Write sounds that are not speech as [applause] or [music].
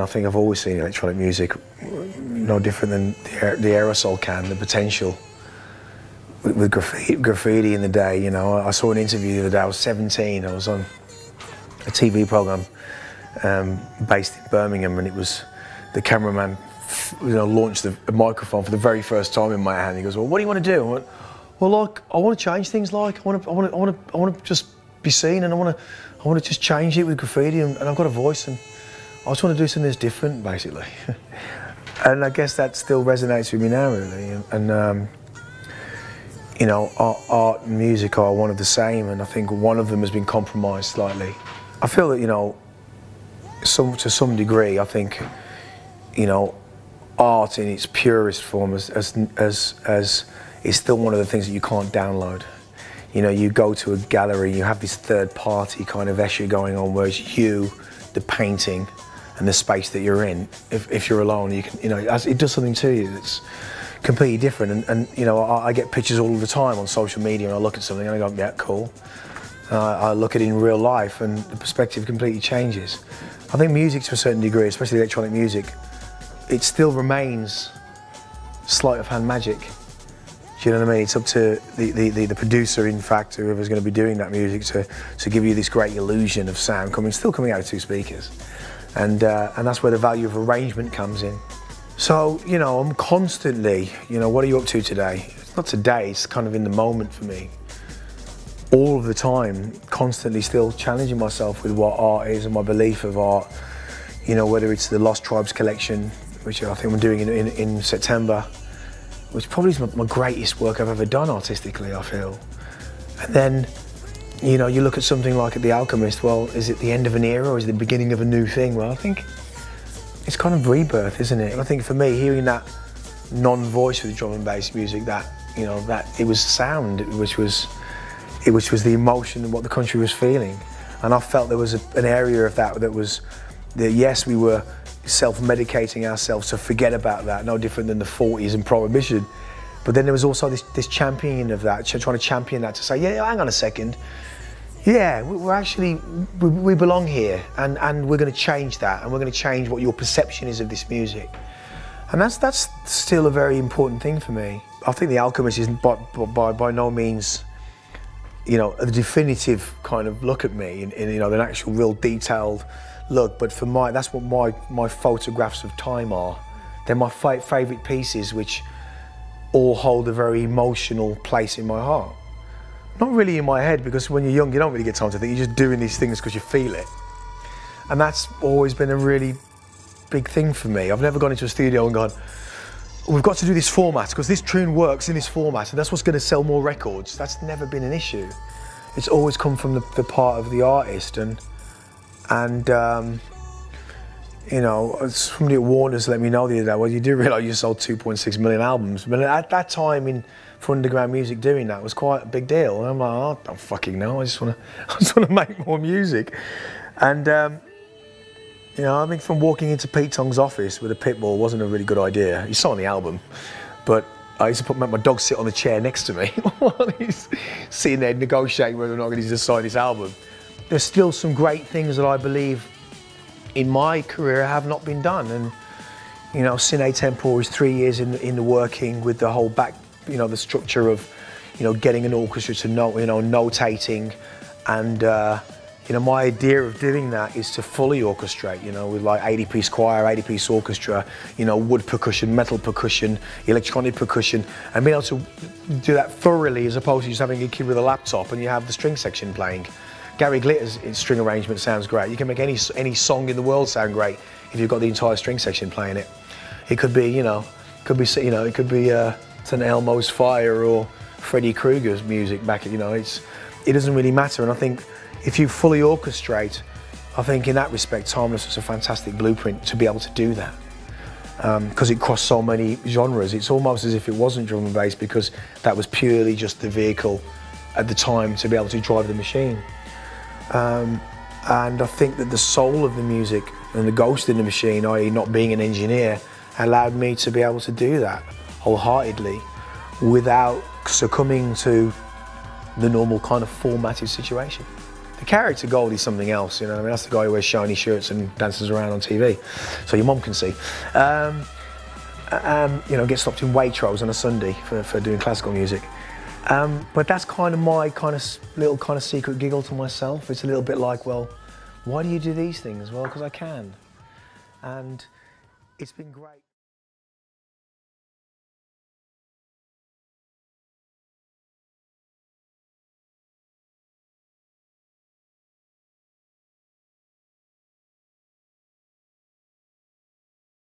I think I've always seen electronic music no different than the, aer- the aerosol can, the potential. With, graffiti, graffiti in the day, you know, I saw an interview the other day, I was 17, I was on a TV program um, based in Birmingham and it was the cameraman you know, launched the, microphone for the very first time in my hand. He goes, well, what do you want to do? Well, like, I want to change things like, I want to, I want to, I want to, I want to just be seen and I want to, I want to just change it with graffiti and, and I've got a voice and I just want to do something that's different, basically. [laughs] and I guess that still resonates with me now, really. And, um, you know, art, art and music are one of the same, and I think one of them has been compromised slightly. I feel that, you know, some, to some degree, I think, you know, art in its purest form as, as, as is still one of the things that you can't download. You know, you go to a gallery, you have this third party kind of issue going on, whereas you, the painting, and the space that you're in, if, if you're alone, you can, you know, it does something to you that's completely different. And, and you know, I, I get pictures all the time on social media, and I look at something and I go, yeah, cool. Uh, I look at it in real life, and the perspective completely changes. I think music, to a certain degree, especially electronic music, it still remains sleight of hand magic. Do you know what I mean? It's up to the, the, the, the producer, in fact, whoever's going to be doing that music, to, to give you this great illusion of sound coming, still coming out of two speakers. And, uh, and that's where the value of arrangement comes in. So, you know, I'm constantly, you know, what are you up to today? It's not today, it's kind of in the moment for me. All of the time, constantly still challenging myself with what art is and my belief of art. You know, whether it's the Lost Tribes collection, which I think I'm doing in, in, in September, which probably is my, greatest work I've ever done artistically, I feel. And then, you know, you look at something like The Alchemist, well, is it the end of an era or is it the beginning of a new thing? Well, I think it's kind of rebirth, isn't it? And I think for me, hearing that non-voice with drum and bass music, that, you know, that it was sound, which was, it, which was the emotion and what the country was feeling. And I felt there was a, an area of that that was, that yes, we were self-medicating ourselves to forget about that, no different than the 40s and prohibition. But then there was also this, this championing of that, trying to champion that to say, yeah, hang on a second. Yeah, we- we're actually, we, belong here and, and we're going to change that and we're going to change what your perception is of this music. And that's, that's still a very important thing for me. I think The Alchemist is by, by, by no means, you know, a definitive kind of look at me in, in you know, an actual real detailed look. But for my, that's what my, my photographs of time are. They're my fa- favourite pieces which all hold a very emotional place in my heart. Not really in my head because when you're young you don't really get time to think, you're just doing these things because you feel it. And that's always been a really big thing for me. I've never gone into a studio and gone, we've got to do this format because this tune works in this format and that's what's going to sell more records. That's never been an issue. It's always come from the, the part of the artist and and um, you know somebody at Warner's let me know the other day. Well, you do realise you sold 2.6 million albums, but at that time in for underground music doing that was quite a big deal. And I'm like, oh, I don't fucking know. I just want to [laughs] I just want to make more music, and. Um, you know, I think from walking into Pete Tong's office with a pit bull wasn't a really good idea. He saw on the album, but I used to put my dog sit on the chair next to me [laughs] while he's sitting there negotiating whether or not he's going to sign his album. There's still some great things that I believe in my career have not been done, and you know, Sine Tempore is three years in in the working with the whole back, you know, the structure of, you know, getting an orchestra to note, you know, notating, and. Uh, you know, my idea of doing that is to fully orchestrate, you know, with like 80 piece choir, 80 piece orchestra, you know, wood percussion, metal percussion, electronic percussion, and being able to do that thoroughly as opposed to just having a kid with a laptop and you have the string section playing. Gary Glitter's string arrangement sounds great. You can make any, any song in the world sound great if you've got the entire string section playing it. It could be, you know, could be, you know, it could be uh, St. Elmo's Fire or Freddy Krueger's music back, you know, it's, it doesn't really matter. And I think if you fully orchestrate, I think in that respect, Timeless is a fantastic blueprint to be able to do that. Because it crossed so many genres, it's almost as if it wasn't drum and bass because that was purely just the vehicle at the time to be able to drive the machine. Um, and I think that the soul of the music and the ghost in the machine, i.e., not being an engineer, allowed me to be able to do that wholeheartedly without succumbing to the normal kind of formatted situation. The character Gold is something else, you know. I mean, that's the guy who wears shiny shirts and dances around on TV, so your mom can see. Um, um, you know, get stopped in Waitrose on a Sunday for, for doing classical music. Um, but that's kind of my kind of little kind of secret giggle to myself. It's a little bit like, well, why do you do these things? Well, because I can. And it's been great.